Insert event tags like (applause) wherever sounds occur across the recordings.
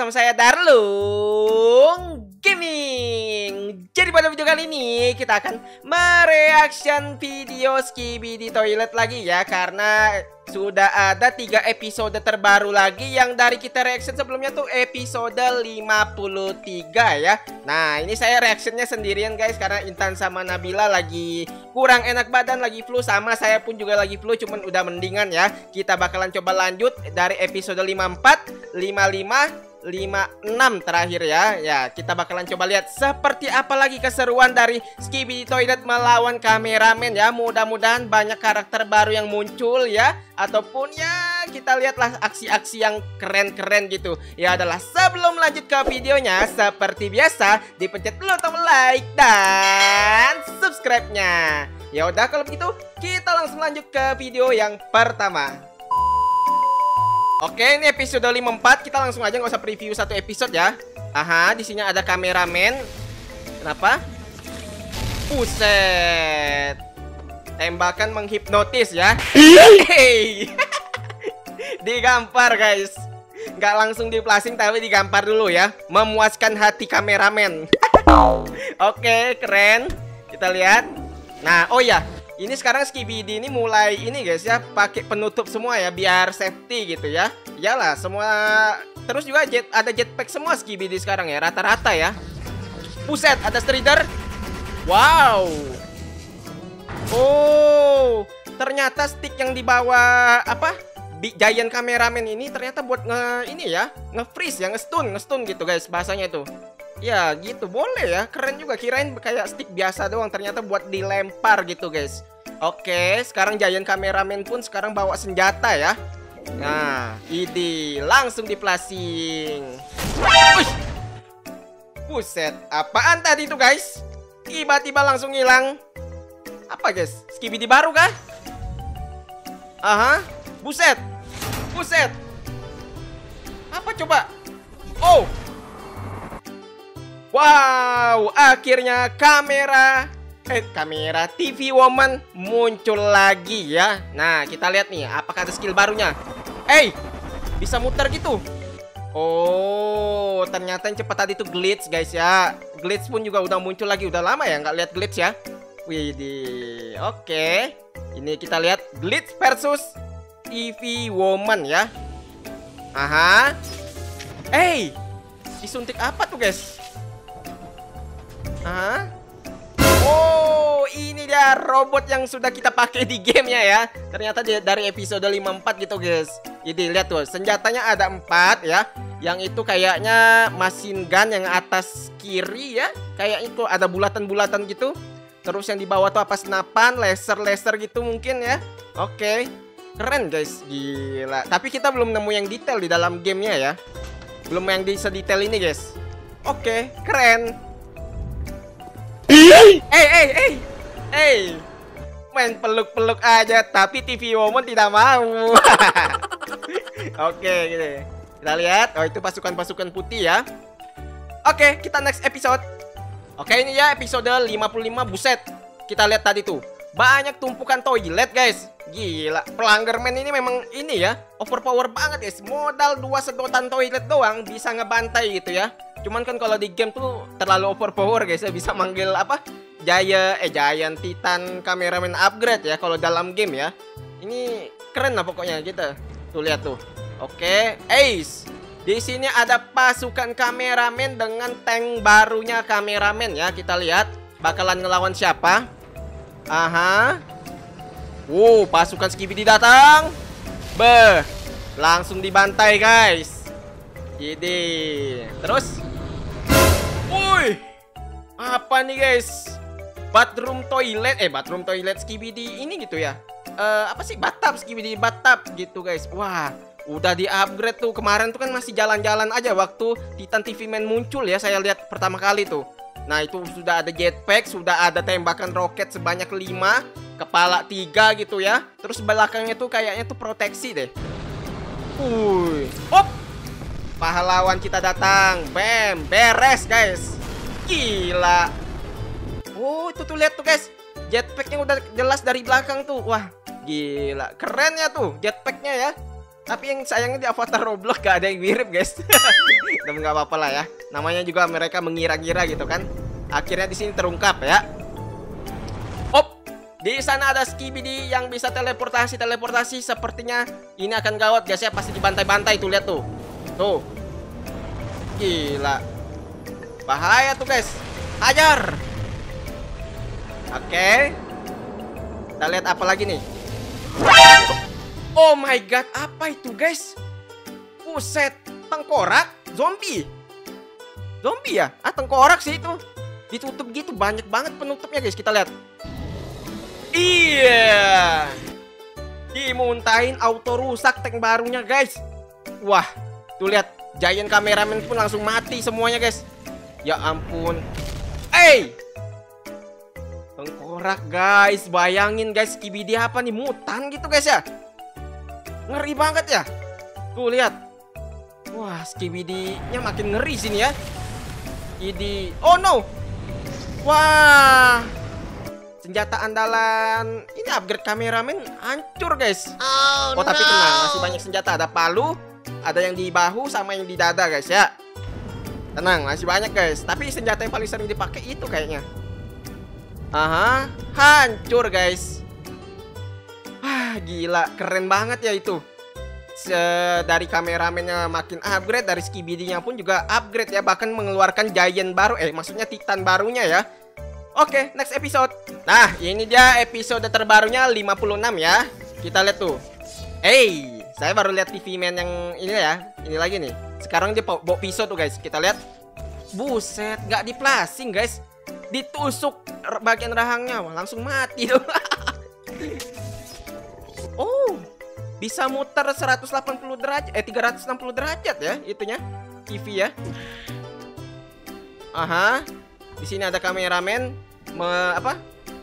bersama saya Darlung Gaming. Jadi pada video kali ini kita akan mereaction video Skibidi Toilet lagi ya Karena sudah ada tiga episode terbaru lagi yang dari kita reaction sebelumnya tuh episode 53 ya. Nah ini saya reactionnya sendirian guys karena Intan sama Nabila lagi kurang enak badan lagi flu sama saya pun juga lagi flu cuman udah mendingan ya. Kita bakalan coba lanjut dari episode 54, 55 56 terakhir ya. Ya kita bakalan coba lihat Seperti apa lagi keseruan dari Skibidi Toilet melawan kameramen ya. Mudah-mudahan banyak karakter baru yang muncul ya. Ataupun ya kita lihatlah aksi-aksi yang keren-keren gitu. Ya adalah sebelum lanjut ke videonya Seperti biasa dipencet dulu tombol like dan subscribe-nya. Ya udah kalau begitu kita langsung lanjut ke video yang pertama Oke, ini episode 54. Kita langsung aja nggak usah preview satu episode ya. Aha, di sini ada kameramen. Kenapa? Buset. Tembakan menghipnotis ya. Hey. (laughs) digampar guys. Nggak langsung di flashing tapi digampar dulu ya. Memuaskan hati kameramen. (laughs) Oke, keren. Kita lihat. Nah, oh ya, ini sekarang Skibidi ini mulai ini guys ya pakai penutup semua ya biar safety gitu ya. Iyalah semua terus juga jet ada jetpack semua Skibidi sekarang ya rata-rata ya. Buset ada strider. Wow. Oh, ternyata stick yang dibawa apa? Big Giant kameramen ini ternyata buat nge ini ya, nge-freeze ya, nge-stun, nge-stun gitu guys bahasanya itu. Ya gitu boleh ya Keren juga kirain kayak stick biasa doang Ternyata buat dilempar gitu guys Oke sekarang Giant kameramen pun sekarang bawa senjata ya. Nah ini langsung di flashing Buset apaan tadi itu guys? Tiba-tiba langsung hilang. Apa guys? Skibidi baru kah? Aha Buset Buset. Apa coba? Oh. Wow, akhirnya kamera eh kamera TV Woman muncul lagi ya. Nah, kita lihat nih apakah ada skill barunya. Eh, hey, bisa muter gitu. Oh, ternyata yang cepat tadi itu glitch guys ya. Glitch pun juga udah muncul lagi. Udah lama ya nggak lihat glitch ya. Wih, oke. Okay. Ini kita lihat glitch versus TV Woman ya. Aha. Eh, hey, disuntik apa tuh guys? Hah? Robot yang sudah kita pakai di gamenya ya. Ternyata dari episode 54 gitu, guys. Jadi lihat tuh, senjatanya ada empat ya. Yang itu kayaknya machine gun yang atas kiri ya. Kayak itu ada bulatan-bulatan gitu. Terus yang di bawah tuh apa senapan, laser-laser gitu mungkin ya. Oke. Keren guys, gila. Tapi kita belum nemu yang detail di dalam gamenya ya. Belum yang di sedetail ini guys. Oke, keren. Eh, eh, eh, eh, main peluk-peluk aja, tapi TV Woman tidak mau. (laughs) Oke, gitu. Kita lihat. Oh, itu pasukan-pasukan putih ya. Oke, kita next episode. Oke, ini ya episode 55 buset. Kita lihat tadi tuh. Banyak tumpukan toilet, guys. Gila, pelanggar man ini memang ini ya, overpower banget, guys. Modal dua sedotan toilet doang bisa ngebantai gitu ya. Cuman kan kalau di game tuh terlalu overpower guys ya bisa manggil apa? Jaya eh Giant Titan kameramen upgrade ya kalau dalam game ya. Ini keren lah pokoknya kita. Tuh lihat tuh. Oke, Ace. Di sini ada pasukan kameramen dengan tank barunya kameramen ya. Kita lihat bakalan ngelawan siapa? Aha. Wow, pasukan Skibidi datang. Beh, langsung dibantai guys. Jadi, terus Woi, apa nih guys? Bathroom toilet, eh bathroom toilet skibidi ini gitu ya? Uh, apa sih batap skibidi batap gitu guys? Wah, udah di upgrade tuh kemarin tuh kan masih jalan-jalan aja waktu Titan TV Man muncul ya saya lihat pertama kali tuh. Nah itu sudah ada jetpack, sudah ada tembakan roket sebanyak 5 Kepala tiga gitu ya Terus belakangnya tuh kayaknya tuh proteksi deh Wuih Hop Pahlawan kita datang. Bam, beres guys. Gila. Oh, itu tuh lihat tuh guys. Jetpacknya udah jelas dari belakang tuh. Wah, gila. Keren ya tuh jetpacknya ya. Tapi yang sayangnya di avatar Roblox gak ada yang mirip guys. (laughs) Tapi nggak apa-apa lah ya. Namanya juga mereka mengira-ngira gitu kan. Akhirnya di sini terungkap ya. Op, di sana ada Skibidi yang bisa teleportasi teleportasi. Sepertinya ini akan gawat guys ya. Pasti dibantai-bantai tuh lihat tuh. Tuh. Gila. Bahaya tuh guys. Hajar. Oke. Kita lihat apa lagi nih. Oh my god, apa itu guys? Buset, tengkorak, zombie. Zombie ya? Ah, tengkorak sih itu. Ditutup gitu, banyak banget penutupnya guys, kita lihat. Iya. Dimuntahin auto rusak tank barunya guys. Wah, tuh lihat, giant kameramen pun langsung mati semuanya guys. Ya ampun. Hey! Tengkorak guys, bayangin guys, kibidi apa nih mutan gitu guys ya. Ngeri banget ya. Tuh lihat. Wah, Skibidi-nya makin ngeri sini ya. Ini Oh no. Wah. Senjata andalan ini upgrade kameramen hancur, guys. Oh, Oh, tapi no. tenang, masih banyak senjata. Ada palu, ada yang di bahu sama yang di dada, guys ya. Tenang, masih banyak, guys. Tapi senjata yang paling sering dipakai itu kayaknya. Aha, hancur, guys. Wah, gila, keren banget ya itu. Se- dari kameramennya makin upgrade, dari Skibidi-nya pun juga upgrade ya, bahkan mengeluarkan giant baru, eh maksudnya titan barunya ya. Oke, next episode. Nah, ini dia episode terbarunya 56 ya. Kita lihat tuh. Hey, saya baru lihat TV Man yang ini ya. Ini lagi nih. Sekarang dia bawa pisau tuh guys. Kita lihat. Buset, nggak diplasing guys. Ditusuk bagian rahangnya, Wah, langsung mati tuh. (laughs) oh, bisa muter 180 derajat, eh 360 derajat ya itunya TV ya. Aha. Di sini ada kameramen me, apa?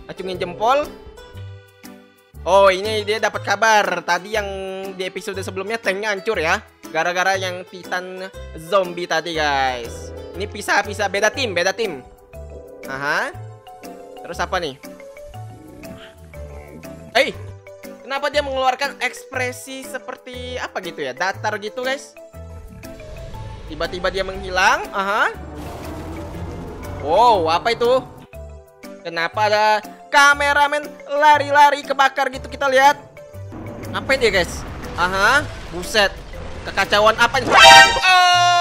Acungin jempol. Oh, ini dia dapat kabar. Tadi yang di episode sebelumnya tanknya hancur ya. Gara-gara yang Titan zombie tadi, guys. Ini pisah-pisah beda tim, beda tim. Aha. Terus apa nih? Eh, kenapa dia mengeluarkan ekspresi seperti apa gitu ya? Datar gitu, guys. Tiba-tiba dia menghilang. Aha. Wow, apa itu? Kenapa ada kameramen lari-lari kebakar gitu kita lihat? Apa dia guys? Aha, buset. Kekacauan apa ini? Oh,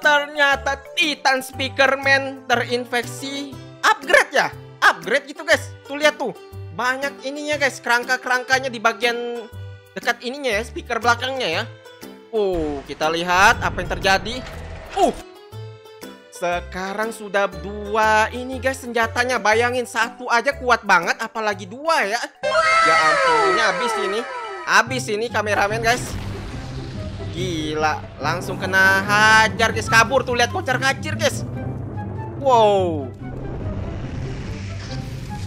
ternyata Titan Speakerman terinfeksi. Upgrade ya? Upgrade gitu guys. Tuh lihat tuh. Banyak ininya guys, kerangka-kerangkanya di bagian dekat ininya ya, speaker belakangnya ya. Uh, kita lihat apa yang terjadi. Uh, sekarang sudah dua ini guys senjatanya Bayangin satu aja kuat banget Apalagi dua ya Ya ampun ini habis ini Habis ini kameramen guys Gila Langsung kena hajar guys. Kabur tuh lihat kocar kacir guys. Wow.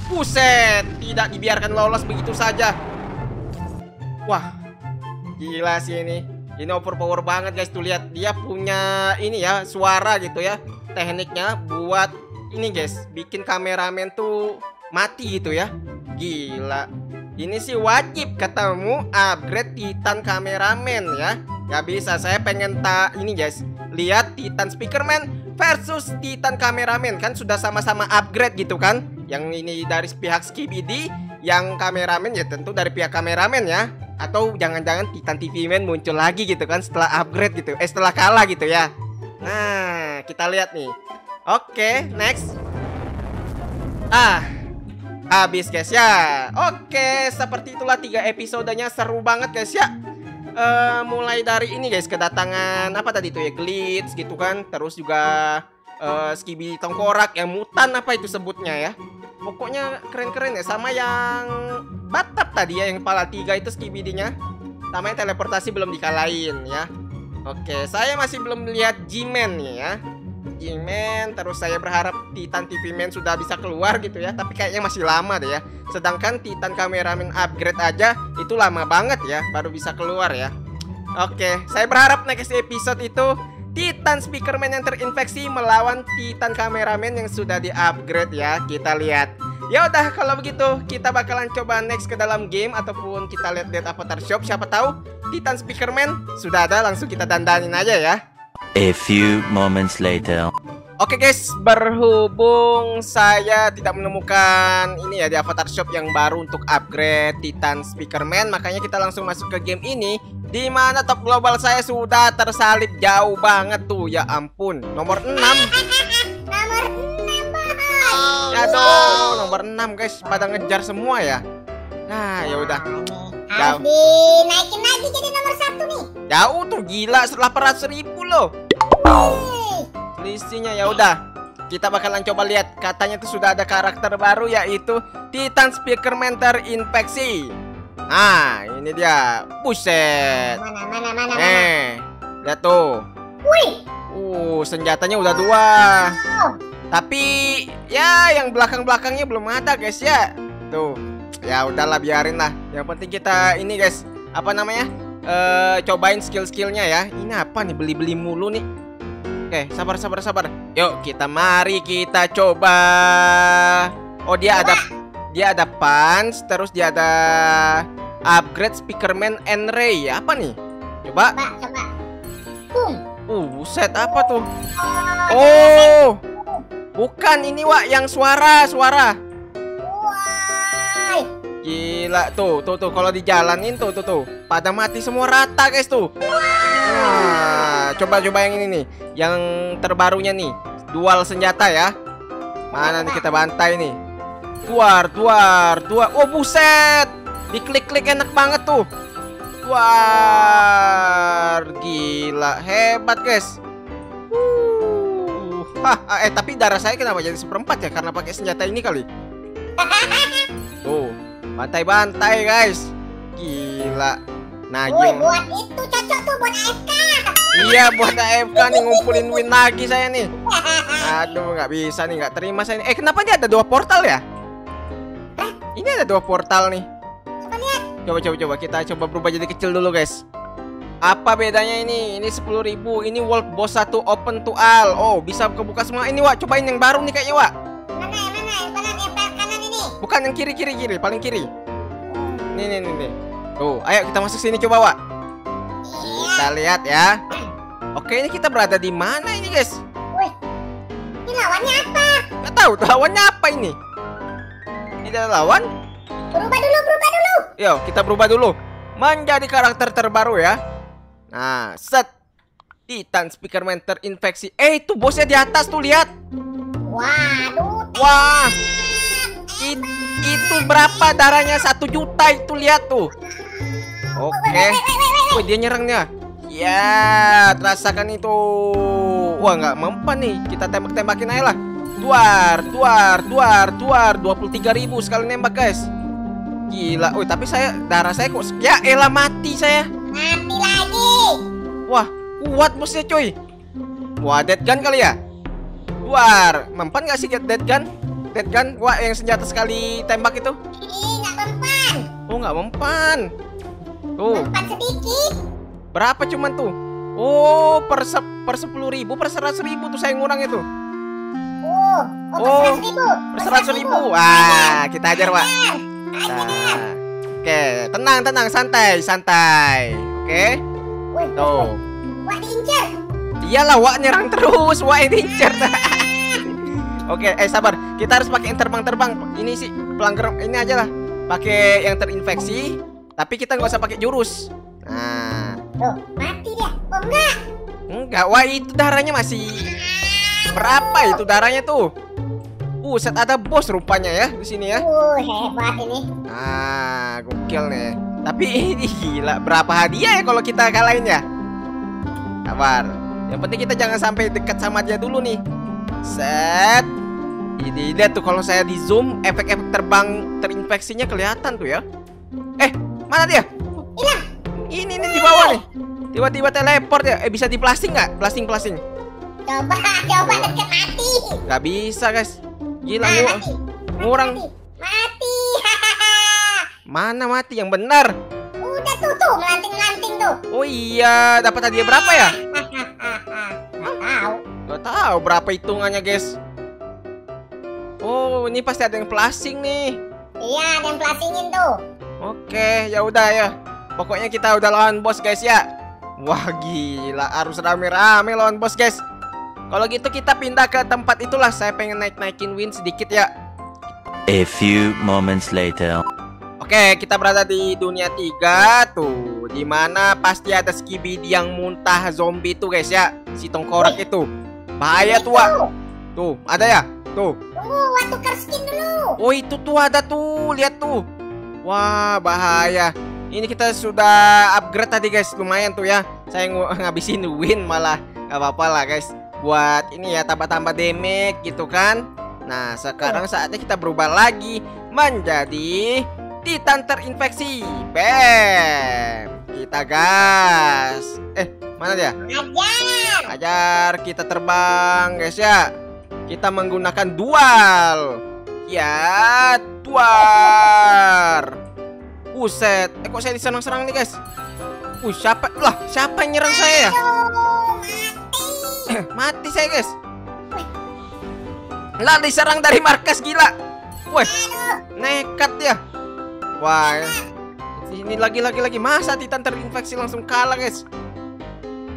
Buset Tidak dibiarkan lolos begitu saja. Wah Gila sih ini. Ini overpower banget guys. Tuh lihat Dia punya ini ya Suara gitu ya tekniknya buat ini guys. Bikin kameramen tuh mati gitu ya. Gila. Ini sih wajib ketemu upgrade titan kameramen ya Gak bisa saya pengen tak ini guys lihat titan speakerman versus titan kameramen kan sudah sama-sama upgrade gitu kan yang ini dari pihak skibidi yang kameramen ya tentu dari pihak kameramen ya atau jangan-jangan titan TV man muncul lagi gitu kan setelah upgrade gitu eh setelah kalah gitu ya Nah, kita lihat nih. Oke, next. Ah, habis guys ya. Oke, seperti itulah tiga episodenya seru banget guys ya. Eh, mulai dari ini guys kedatangan apa tadi tuh ya glitch gitu kan, terus juga eh skibi tengkorak yang mutan apa itu sebutnya ya. Pokoknya keren-keren ya sama yang Batap tadi ya yang kepala tiga itu skibidinya. Sama yang teleportasi belum dikalahin ya. Oke, saya masih belum lihat G-Man nih G-Man, terus saya berharap Titan TV Man sudah bisa keluar gitu ya. Tapi kayaknya masih lama deh ya. Sedangkan Titan Cameraman upgrade aja itu lama banget ya, baru bisa keluar ya. Oke, saya berharap next episode itu Titan Speakerman yang terinfeksi melawan Titan Cameraman yang sudah di-upgrade ya. Kita lihat. Ya udah kalau begitu kita bakalan coba next ke dalam game ataupun kita lihat-lihat avatar shop siapa tahu Titan Speakerman sudah ada langsung kita dandanin aja ya. A few moments later. Oke guys, berhubung saya tidak menemukan ini ya di Avatar Shop yang baru untuk upgrade Titan Speakerman, makanya kita langsung masuk ke game ini di mana top global saya sudah tersalip jauh banget tuh. Ya ampun, nomor 6. Nomor 6, Bos. Ya dong, nomor 6 guys, pada ngejar semua ya. Nah, ya udah. Harus dinaikin lagi jadi nomor satu nih. Jauh tuh gila 800 ribu loh. Hei. Selisihnya ya udah. Kita bakalan coba lihat katanya tuh sudah ada karakter baru yaitu Titan Speakerman terinfeksi. Nah, ini dia. Buset. Mana, mana, mana, mana. Eh, lihat tuh. Wih. Uh, senjatanya udah dua. Oh, Tapi ya yang belakang-belakangnya belum ada, guys ya. Tuh. Ya udahlah biarin lah. Yang penting kita ini, guys. Apa namanya? Eh, cobain skill-skillnya ya. Ini apa nih? Beli-beli mulu nih. Oke, sabar sabar sabar. Yuk, kita mari kita coba. Oh, dia ada dia ada punch, terus dia ada upgrade speakerman and ray. Apa nih? Coba. coba, coba. Boom. Uh, buset apa tuh? Oh. Bukan ini, Wak, yang suara, suara. Gila tuh, tuh tuh kalau dijalanin tuh tuh tuh pada mati semua rata guys tuh. Nah, coba coba yang ini nih, yang terbarunya nih, dual senjata ya. Mana nih kita bantai nih? Duar, duar, duar. Oh buset, diklik-klik enak banget tuh. Duar, gila, hebat guys. Hah, eh tapi darah saya kenapa jadi seperempat ya? Karena pakai senjata ini kali. Bantai-bantai guys. Gila. Woi, gim- buat itu cocok tuh buat AFK. Iya buat AFK nih ngumpulin win lagi saya nih. Aduh, nggak bisa nih, nggak terima saya. nih. Eh, kenapa dia ada dua portal ya? Ini ada dua portal nih. Coba lihat. Coba coba coba kita coba berubah jadi kecil dulu guys. Apa bedanya ini? Ini 10.000 Ini World Boss 1 open to all. Oh, bisa kebuka semua. Ini Wak, cobain yang baru nih kayaknya Wak. Bukan yang kiri kiri kiri, paling kiri. Nih nih nih nih. Tuh, ayo kita masuk sini coba Wak. Iya. Kita lihat ya. Oke, ini kita berada di mana ini, guys? Wih. Ini lawannya apa? Gak tahu lawannya apa ini. Ini ada lawan? Berubah dulu, berubah dulu. Yuk, kita berubah dulu. Menjadi karakter terbaru ya. Nah, set. Titan Speakerman terinfeksi. Eh, itu bosnya di atas tuh, lihat. Waduh. Wah. It- itu berapa darahnya? Satu juta itu lihat tuh. Oke. Wih, dia nyerang dia. Ya, rasakan itu. Wah, nggak mempan nih. Kita tembak-tembakin aja lah. Duar, duar, duar, duar. 23 ribu sekali nembak, guys. Gila. Wih, tapi saya darah saya kok ya elah mati saya. Mati lagi. Wah, kuat bosnya, cuy. Wah, dead gun kali ya? Duar, mempan nggak sih dead gun? Dead gun, wah yang senjata sekali tembak itu. Ih, nggak mempan. Oh, nggak mempan. Tuh, Mempan sedikit. berapa cuman tuh? Oh, per, se per 10 ribu, per 100 ribu tuh saya ngurang itu. Oh, oh, Oh, per 100 ribu. Per 100 ribu. Wah, kita ajar, Pak. Nah, Oke, tenang, tenang, santai, santai. Oke, tuh. Wah, diincar. Iyalah, Wak nyerang terus, Wak yang diincar. Oke, eh sabar. Kita harus pakai yang terbang-terbang. Ini sih pelanggar ini aja lah. Pakai yang terinfeksi, tapi kita nggak usah pakai jurus. Nah, Tuh, mati dia. Oh, enggak. enggak. Wah, itu darahnya masih berapa itu darahnya tuh? Buset, ada bos rupanya ya di sini ya. Uh, hebat ini. Ah, gokil nih. Tapi ini gila, berapa hadiah ya kalau kita kalahin ya? Kabar. Yang penting kita jangan sampai dekat sama dia dulu nih. Set. Ini lihat tuh kalau saya di zoom efek-efek terbang terinfeksinya kelihatan tuh ya. Eh, mana dia? Hilang. Ini nih di bawah nih. Tiba-tiba teleport ya. Eh bisa di plasting nggak? Plasting plasting. Coba, coba deket mati. Nggak bisa guys. Gila Ah, ngu- mati. ngurang. Mati. Mati. Mana mati yang benar? Udah tuh tuh melanting-melanting tuh. Oh iya, dapat hadiah berapa ya? Nggak tahu. Gak tahu berapa hitungannya guys Oh, ini pasti ada yang plasing nih. Iya, ada yang plasingin tuh. Oke, ya udah ya. Pokoknya kita udah lawan bos guys ya. Wah gila, harus rame-rame lawan bos guys. Kalau gitu kita pindah ke tempat itulah. Saya pengen naik-naikin win sedikit ya. A few moments later. Oke, kita berada di dunia 3 tuh. Di mana pasti ada skibidi yang muntah zombie tuh guys ya. Si tengkorak itu. Bahaya tuh, Wak. Tuh, ada ya? Tuh. Tunggu, tukar skin dulu. Oh, itu tuh ada tuh. Lihat tuh. Wah, bahaya. Ini kita sudah upgrade tadi guys. Lumayan tuh ya. Saya ng (laughs) ngabisin win malah. Gak apa-apa lah guys. Buat ini ya tambah-tambah damage gitu kan. Nah, sekarang saatnya kita berubah lagi menjadi Titan terinfeksi. Bam. Kita gas. Eh, mana dia? Ajar. Ajar kita terbang guys ya. Kita menggunakan dual. Ya duar Buset. Eh kok saya diserang-serang nih guys? Uh siapa? Lah siapa yang nyerang saya ya? Mati. Mati saya guys. Lah diserang dari markas gila. Wih Nekat ya Wah Ini lagi lagi lagi. Masa Titan terinfeksi langsung kalah guys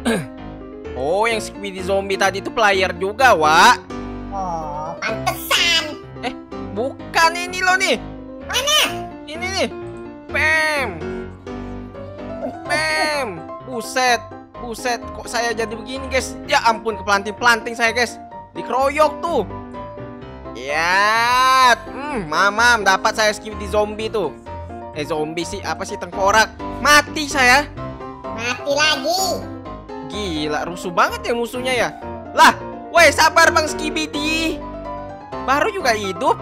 (clears throat) Oh yang Squiddy Zombie tadi itu player juga Wak Oh, pantesan. Bukan ini loh nih. Mana? Ini nih. Pem. Pem. Buset. Buset. Kok saya jadi begini guys? Ya ampun kepelanting-pelanting saya guys. Dikeroyok tuh. Ya. Hmm, mamam dapat saya skip di zombie tuh. Eh zombie sih apa sih tengkorak? Mati saya. Mati lagi. Gila, rusuh banget ya musuhnya ya. Lah, woi sabar Bang Skibidi. Baru juga hidup.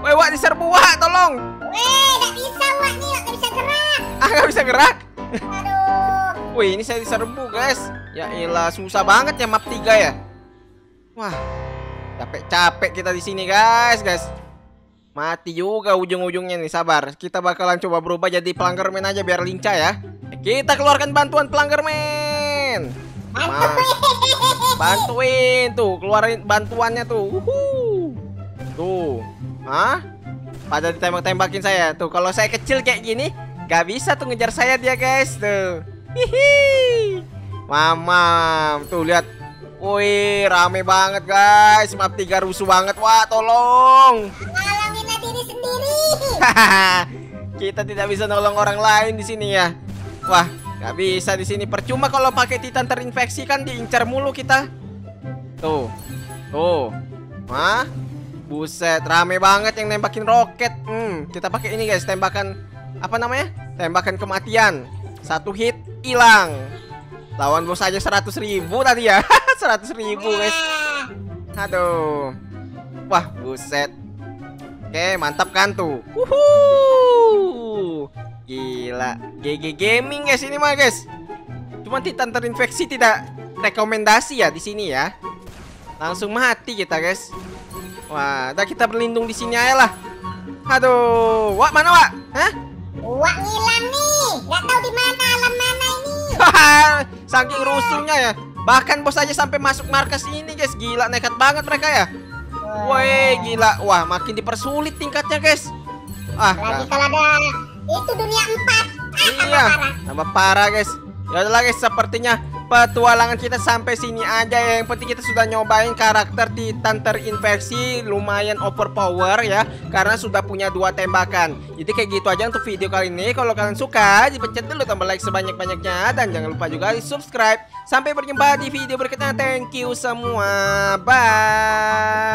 Woi, Wak diserbu Wak, tolong. Weh, gak bisa Wak nih, gak bisa gerak. Ah, nggak bisa gerak. Aduh. Wih, ini saya diserbu, guys. Ya elah, susah banget ya map 3 ya. Wah, capek-capek kita di sini, guys, guys. Mati juga ujung-ujungnya nih, sabar. Kita bakalan coba berubah jadi pelanggar men aja biar lincah ya. Kita keluarkan bantuan pelanggar men. Ma- bantuin tuh, keluarin bantuannya tuh. Uhuh. Tuh. Hah? Pada ditembak-tembakin saya. Tuh, kalau saya kecil kayak gini, gak bisa tuh ngejar saya dia, guys. Tuh. Hihi. Mamam. Tuh, lihat. Wih, rame banget, guys. Map 3 rusuh banget. Wah, tolong. Diri sendiri. Kita tidak bisa nolong orang lain di sini ya. Wah, nggak bisa di sini. Percuma kalau pakai Titan terinfeksi kan diincar mulu kita. Tuh, tuh, Hah? Buset, rame banget yang nembakin roket. Hmm, kita pakai ini guys, tembakan apa namanya? Tembakan kematian. Satu hit hilang. Lawan bos aja 100 ribu tadi ya. (laughs) 100 ribu guys. Aduh. Wah, buset. Oke, mantap kan tuh. Wuhuu. Gila. GG Gaming guys ini mah guys. Cuma Titan terinfeksi tidak rekomendasi ya di sini ya. Langsung mati kita guys. Wah, dah kita berlindung di sini aja lah. Aduh, Wak mana Wak? Hah? Wak ngilang nih. Gak tahu di mana alam mana ini. Saking rusuhnya ya. Bahkan bos aja sampai masuk markas ini guys. Gila nekat banget mereka ya. Woi, gila. Wah, makin dipersulit tingkatnya, guys. Ah, Lagi nah, kalau ada itu dunia empat. Ah, tambah iya. parah. Tambah parah, guys. Ya udahlah, guys, sepertinya petualangan kita sampai sini aja ya. Yang penting kita sudah nyobain karakter Titan terinfeksi lumayan overpower ya karena sudah punya dua tembakan. Jadi kayak gitu aja untuk video kali ini. Kalau kalian suka, dipencet dulu tombol like sebanyak-banyaknya dan jangan lupa juga di subscribe. Sampai berjumpa di video berikutnya. Thank you semua. Bye.